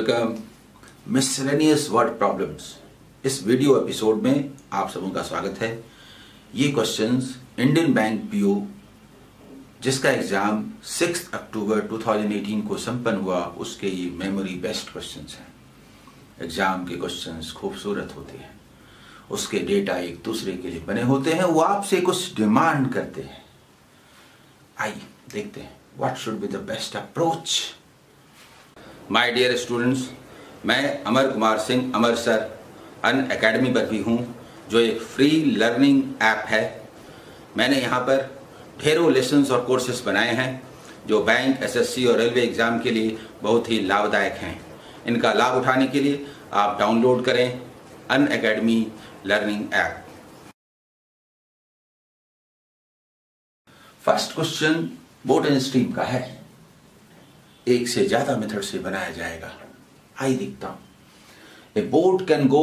Welcome miscellaneous word problems इस video episode में आप सबों का स्वागत है। ये क्वेश्चंस इंडियन बैंक पीओ जिसका एग्ज़ाम 6 अक्टूबर 2018 को संपन्न हुआ, उसके ये मेमोरी बेस्ट क्वेश्चंस हैं। एग्ज़ाम के क्वेश्चंस खूबसूरत होते हैं। उसके डेटा एक दूसरे के लिए बने होते हैं, वो आपसे कुछ डिमांड करते हैं। आइए देखते हैं what should be the best approach my dear students मैं Amar Kumar Singh Amar sir, Unacademy पर भी हूँ, जो एक फ्री लर्निंग ऐप है। मैंने यहाँ पर ढेरों लेसन्स और कोर्सेज बनाए हैं, जो बैंक एसएससी और रेलवे एग्ज़ाम के लिए बहुत ही लाभदायक हैं। इनका लाभ उठाने के लिए आप डाउनलोड करें Unacademy learning app first question boat and stream का है। एक से ज़्यादा मेथड से बनाया जाएगा। आई दिखता हूँ। A boat can go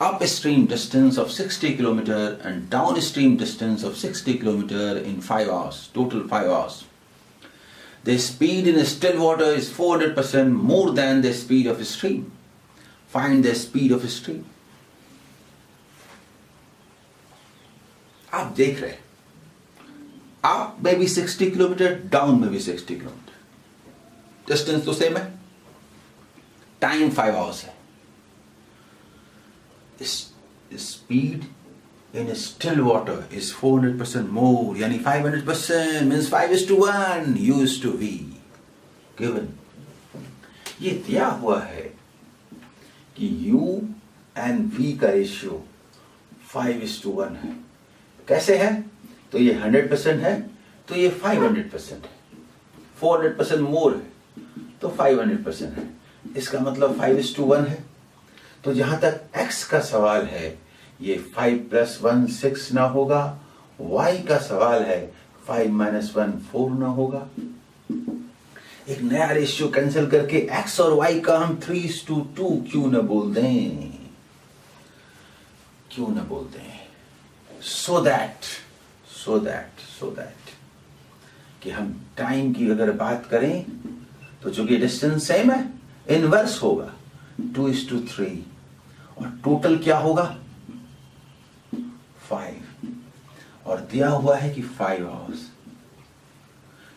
upstream distance of 60 kilometre and downstream distance of 60 kilometre in five hours total five hours the speed in still water is 400 percent more than the speed of stream find the speed of stream आप देख रहे हैं। आप में भी 60 kilometre down में भी 60 kilometre distance तो सेम है टाइम फाइव आवर्स है speed in still water is 400 percent more यानी 500 percent mean five is to one u is to v given ये दिया हुआ है कि यू एंड वी का ratio five is to one है। कैसे है? तो ये 100 परसेंट है तो ये 500 परसेंट है। 400 परसेंट मोर है। तो 500% है। इसका मतलब 5 is to 1 है। तो जहाँ तक x का सवाल है, ये 5 प्लस वन सिक्स ना होगा, y का सवाल है 5 माइनस वन फोर ना होगा। एक नया रेशियो कैंसिल करके x और y का हम थ्री टू टू क्यों ना बोल दें? क्यों ना बोल दें? So that so that so that कि हम टाइम की अगर बात करें तो चूँकि डिस्टेंस सेम है इनवर्स होगा। टू इज़ टू थ्री और टोटल क्या होगा? फाइव और दिया हुआ है कि फाइव आवर्स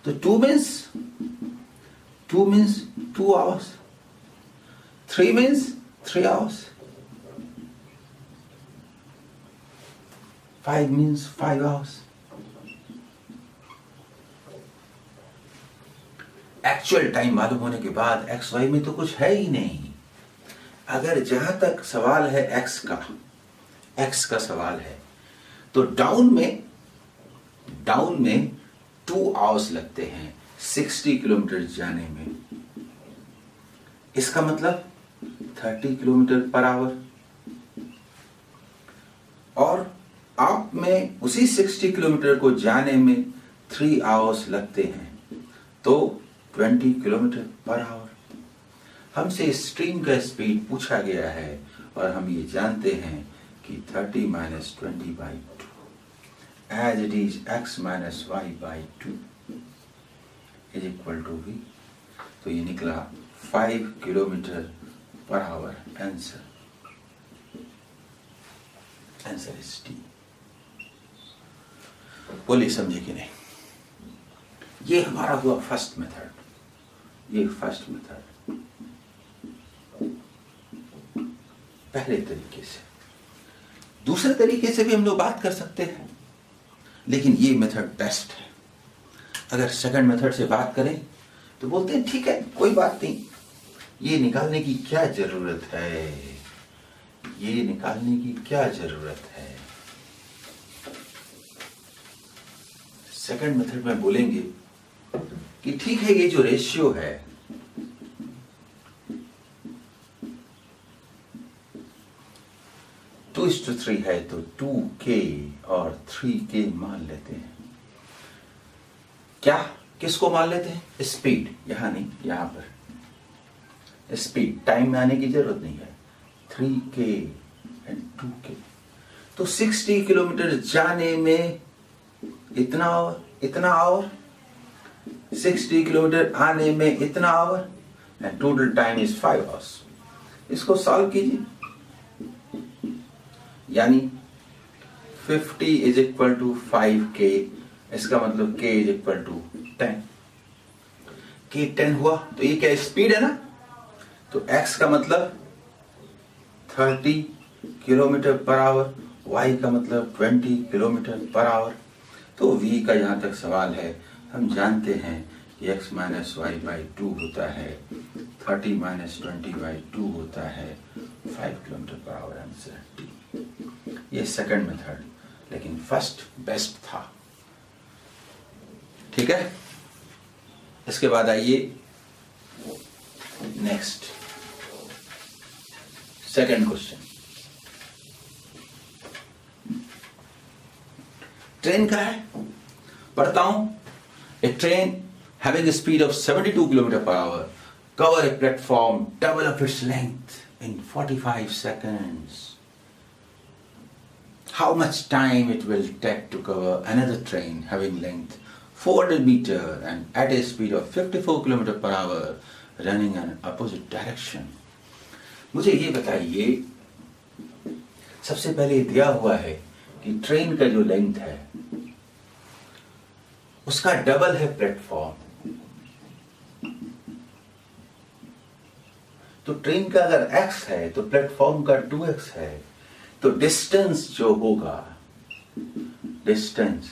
तो two means two means two hours three means three hours five means five hours actual time मालूम होने के बाद एक्स वाई में तो कुछ है ही नहीं। अगर जहाँ तक सवाल है एक्स का एक्स का सवाल है तो डाउन में डाउन में टू आवर्स लगते हैं सिक्सटी किलोमीटर जाने में। इसका मतलब थर्टी किलोमीटर पर आवर और आप में उसी सिक्सटी किलोमीटर को जाने में थ्री आवर्स लगते हैं। तो ट्वेंटी किलोमीटर पर आवर हमसे स्ट्रीम का स्पीड पूछा गया है और हम ये जानते हैं कि 30 minus twenty by two as it is x minus y by two is equal to v तो ये निकला 5 kilometre per hour answer answer is T बोलिए, समझे कि नहीं? ये हमारा हुआ फ़र्स्ट मेथड ये फ़र्स्ट मेथड। पहले तरीके से। दूसरे तरीके से भी हम लोग बात कर सकते हैं। लेकिन ये मेथड बेस्ट है। अगर सेकंड मेथड से बात करें तो बोलते हैं, ठीक है, कोई बात नहीं। ये निकालने की क्या ज़रूरत है? ये निकालने की क्या ज़रूरत है? सेकंड मेथड में बोलेंगे कि, ठीक है, ये जो रेशियो है टू इज़ टू थ्री है तो टू के और थ्री के मान लेते हैं। क्या? किसको मान लेते हैं? स्पीड यहाँ नहीं, यहाँ पर। स्पीड टाइम में आने की ज़रूरत नहीं है। थ्री के एंड टू के तो सिक्सटी किलोमीटर जाने में इतना और इतना और? सिक्सटी किलोमीटर आने में इतना hour and total time is five hours इसको सॉल्व कीजिए। यानी 50 इज़ इक्वल टू फाइव के इसका मतलब k is equal to ten के टेन हुआ तो ये क्या स्पीड है ना? तो x का मतलब 30 किलोमीटर पर आवर y का मतलब 20 किलोमीटर पर आवर तो v का जहाँ तक सवाल है, हम जानते हैं कि x minus y by two होता है 30 माइनस ट्वेंटी बाई टू होता है 5 kilometre per hour answer T ये सेकंड मेथड लेकिन फ़र्स्ट बेस्ट था। ठीक है? इसके बाद आइए नेक्स्ट सेकंड क्वेश्चन ट्रेन का है? पढ़ता हूँ। A train having speed of 72 kilometre per hour cover a platform double of its length in 45 seconds how much time it will take to cover another train having length 400 meter and at a speed of 54 km per hour running in opposite direction मुझे ये बताइए सबसे पहले दिया हुआ है कि train का जो लेंथ है उसका डबल है प्लेटफॉर्म तो ट्रेन का अगर x है तो प्लेटफॉर्म का 2x है तो डिस्टेंस जो होगा डिस्टेंस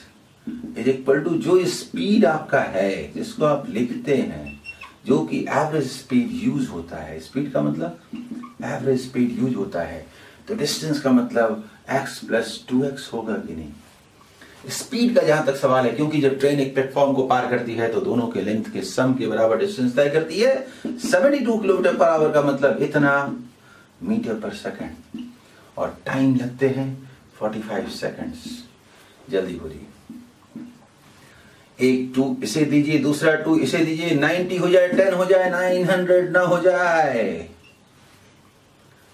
इज़ इक्वल टू जो स्पीड आपका है, जिसको आप लिखते हैं, जो कि एवरेज स्पीड यूज़ होता है। स्पीड का मतलब एवरेज स्पीड यूज़ होता है। तो डिस्टेंस का मतलब x प्लस टू एक्स होगा कि नहीं? स्पीड का जहाँ तक सवाल है, क्योंकि जब ट्रेन एक प्लेटफॉर्म को पार करती है तो दोनों के लेंथ के सम के बराबर डिस्टेंस तय करती है। 72 किलोमीटर पर आवर का मतलब इतना मीटर पर सेकंड और टाइम लगते हैं 45 सेकंड्स जल्दी हो बोलिए एक टू इसे दीजिए, दूसरा टू इसे दीजिए 90 हो जाए 10 हो जाए 900 ना हो जाए।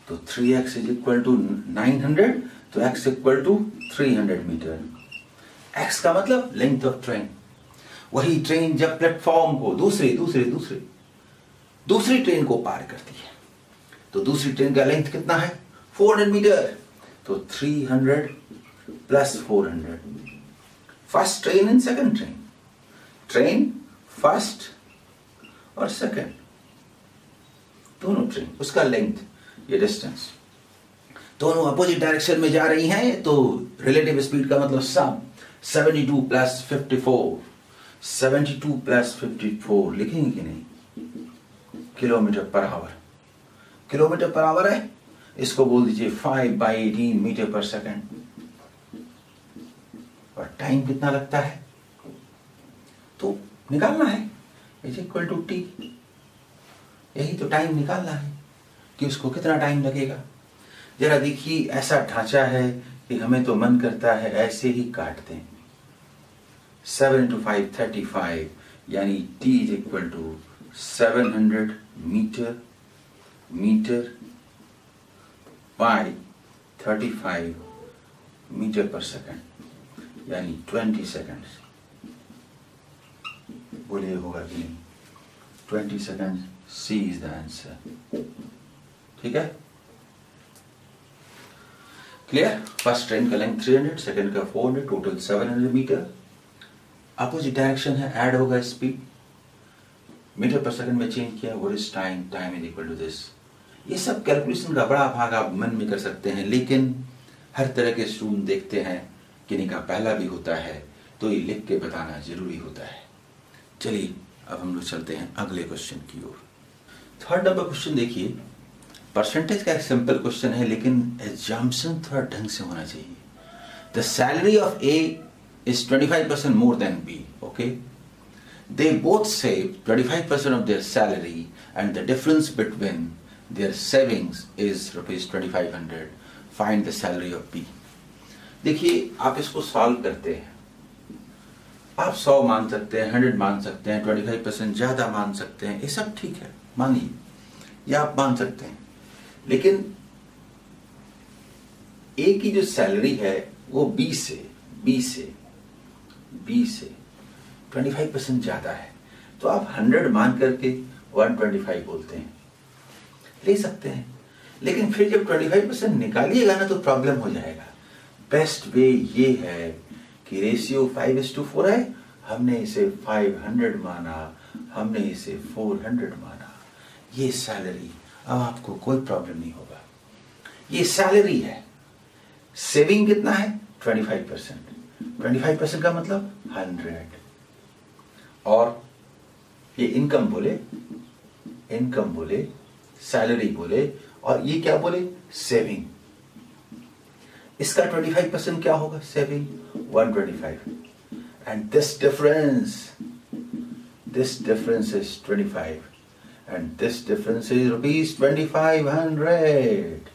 तो 3x इज़ इक्वल टू 900 तो x equal to 300 metre x का मतलब लेंथ ऑफ़ ट्रेन वही ट्रेन जब प्लेटफॉर्म को दूसरे दूसरे दूसरे, दूसरी ट्रेन को पार करती है। तो दूसरी ट्रेन का लेंथ कितना है? 400 मीटर तो 300 plus 400 first train and second train train first और सेकंड दोनों ट्रेन उसका लेंथ ये डिस्टेंस दोनों अपोजिट डायरेक्शन में जा रही हैं तो रिलेटिव स्पीड का मतलब सम 72 प्लस 54 72 प्लस 54 लिखेंगे कि नहीं? Kilometre per our kilometre per our है? इसको बोल दीजिए five by eighteen metre per second और टाइम कितना लगता है? तो निकालना है। इज़ इक्वल टू टी यही तो टाइम निकालना है कि उसको कितना टाइम लगेगा। जरा देखिए, ऐसा ढांचा है कि हमें तो मन करता है ऐसे ही काट दें। Seven two five thirty five यानी T is equal to seven hundred metre metre thirty five metre per second यानी ट्वेंटी सेकेंड बोलिए होगा कि नहीं? Twenty second C is the answer ठीक है? क्लियर फ़र्स्ट ट्रेन का लेंथ 300 सेकंड का 400 टोटल 700 मीटर अपोजिट डायरेक्शन है ऐड होगा स्पीड मीटर पर सेकंड में चेंज किया what is time time is equal to this ये सब कैलकुलेशन का बड़ा भाग आप मन में कर सकते हैं, लेकिन हर तरह के स्टूडेंट देखते हैं कि का पहला भी होता है तो ये लिख के बताना ज़रूरी होता है। चलिए, अब हम लोग चलते हैं अगले क्वेश्चन की ओर। थर्ड नंबर क्वेश्चन देखिए। परसेंटेज का एक सिंपल क्वेश्चन है, लेकिन एग्जाम्सन थोड़ा ढंग से होना चाहिए। The salary of A is 25 percent more than B okay they both save 25 percent of their salary and the difference between their savings is rupees 2500 find the salary of B देखिए, आप इसको सॉल्व करते हैं। आप 100 मान सकते हैं 100 मान सकते हैं 25 परसेंट ज़्यादा मान सकते हैं, ये सब ठीक है, मानिए। या आप मान सकते हैं। लेकिन ए की जो सैलरी है, वो बी से बी से बी से 25 परसेंट ज़्यादा है। तो आप 100 मान करके 125 बोलते हैं। ले सकते हैं। लेकिन फिर जब 25 परसेंट निकालिएगा ना तो प्रॉब्लम हो जाएगा। बेस्ट वे ये है कि ratio five is to four है। हमने इसे 500 माना, हमने इसे 400 माना। ये सैलरी अब आपको कोई प्रॉब्लम नहीं होगा। ये सैलरी है। सेविंग कितना है? 25 परसेंट ट्वेंटी फाइव परसेंट का मतलब 100 और ये इनकम बोले इनकम बोले सैलरी बोले और ये क्या बोले? सेविंग इसका 25 परसेंट क्या होगा? Saving 125 and this difference this difference is 25 and this difference is rupees 2500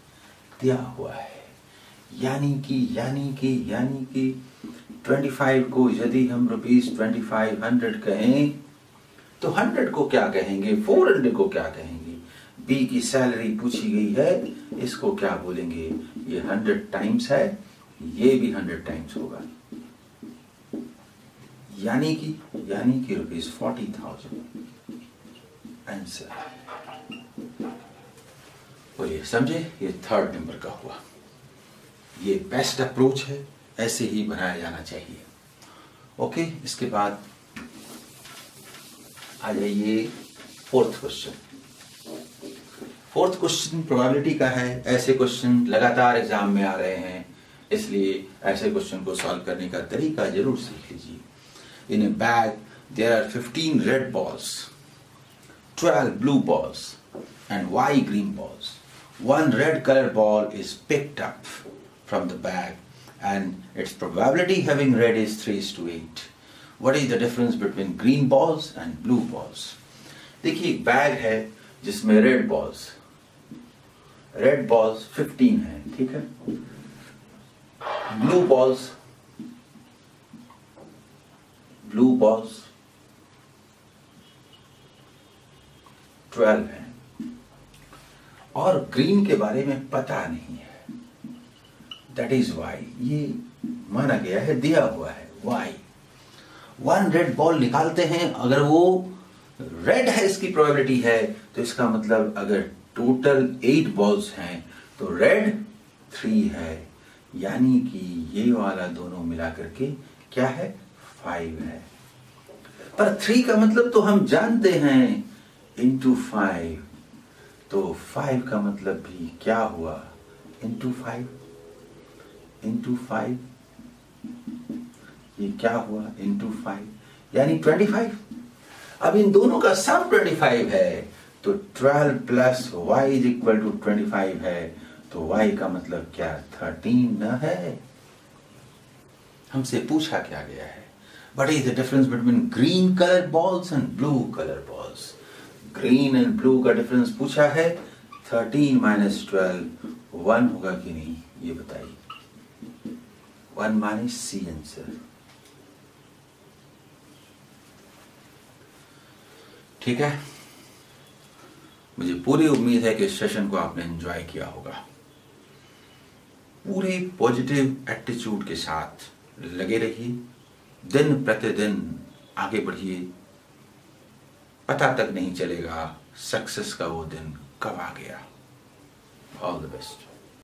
दिया हुआ है। यानी कि यानी कि यानी कि 25 को यदि हम रुपीज़ 2500 कहें तो 100 को क्या कहेंगे? 400 को क्या कहेंगे? बी की सैलरी पूछी गई है, इसको क्या बोलेंगे? ये हंड्रेड टाइम्स है, ये भी हंड्रेड टाइम्स होगा। यानी कि यानी कि रुपीज़ फोर्टी थाउज़ेंड आंसर बोलिए समझे, ये थर्ड नंबर का हुआ। ये बेस्ट अप्रोच है, ऐसे ही बनाया जाना चाहिए। ओके इसके बाद आ जाइए fourth question fourth question probability का है, ऐसे क्वेश्चन लगातार एग्ज़ाम में आ रहे हैं, इसलिए ऐसे क्वेश्चन को सॉल्व करने का तरीका ज़रूर सीख लीजिए in a bag there are fifteen red balls twelve blue balls and Y green balls one red colour ball is picked up from the bag and its probability having red is three to eight what is the difference between green balls and blue balls देखिए, एक bag है जिसमें red balls red balls 15 है, ठीक है? Blue balls blue balls 12 है। और green के बारे में पता नहीं है। दैट इज़ वाई ये माना गया है, दिया हुआ है। वाई वन रेड बॉल निकालते हैं, अगर वो रेड है, इसकी प्रोबेबिलिटी है तो इसका मतलब अगर टोटल एट बॉल्स हैं तो रेड थ्री है। यानी कि ये वाला दोनों मिला करके क्या है? फाइव है। पर थ्री का मतलब तो हम जानते हैं इंटू फाइव तो फाइव का मतलब भी क्या हुआ? इंटू फाइव इंटू फाइव ये क्या हुआ? इंटू फाइव यानी ट्वेंटी फाइव अब इन दोनों का सम ट्वेंटी फाइव है। तो 12 plus Y is equal to twenty है तो वाई का मतलब क्या? 13 न है। हमसे पूछा क्या गया है? But is the difference between green colour balls and blue colour balls green and blue का डिफरेंस पूछा है। 13 माइनस ट्वेल्व वन होगा कि नहीं? ये बताइए। वन माइनस सी आंसर ठीक है? मुझे पूरी उम्मीद है कि इस सेशन को आपने एंजॉय किया होगा। पूरे पॉजिटिव एटीट्यूड के साथ लगे रहिए। दिन प्रतिदिन आगे बढ़िए। पता तक नहीं चलेगा सक्सेस का वो दिन कब आ गया। All the best